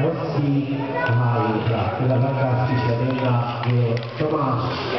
Mossi, Maria, la ragazza Serena e Tommaso.